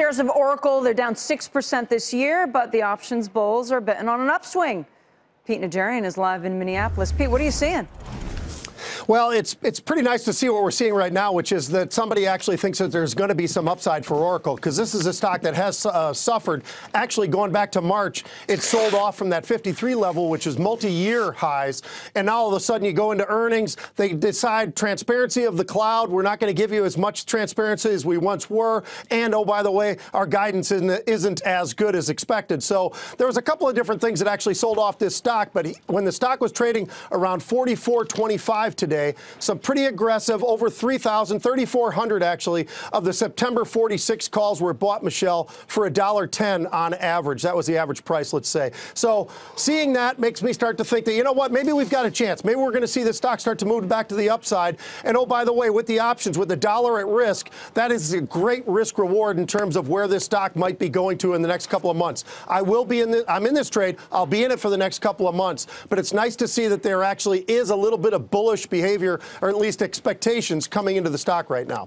shares of Oracle, they're down 6% this year, but the options bulls are betting on an upswing. Pete Najarian is live in Minneapolis. Pete, what are you seeing? Well, it's it's pretty nice to see what we're seeing right now, which is that somebody actually thinks that there's going to be some upside for Oracle because this is a stock that has uh, suffered. Actually, going back to March, it sold off from that 53 level, which is multi-year highs, and now all of a sudden you go into earnings, they decide transparency of the cloud. We're not going to give you as much transparency as we once were, and oh by the way, our guidance isn't, isn't as good as expected. So there was a couple of different things that actually sold off this stock, but he, when the stock was trading around 44.25 today today. Some pretty aggressive, over 3,000, 3,400 actually, of the September 46 calls were bought, Michelle, for $1.10 on average. That was the average price, let's say. So seeing that makes me start to think that, you know what, maybe we've got a chance. Maybe we're going to see the stock start to move back to the upside. And oh, by the way, with the options, with the dollar at risk, that is a great risk reward in terms of where this stock might be going to in the next couple of months. I will be in the, I'm in this trade. I'll be in it for the next couple of months. But it's nice to see that there actually is a little bit of bullish behavior, or at least expectations, coming into the stock right now.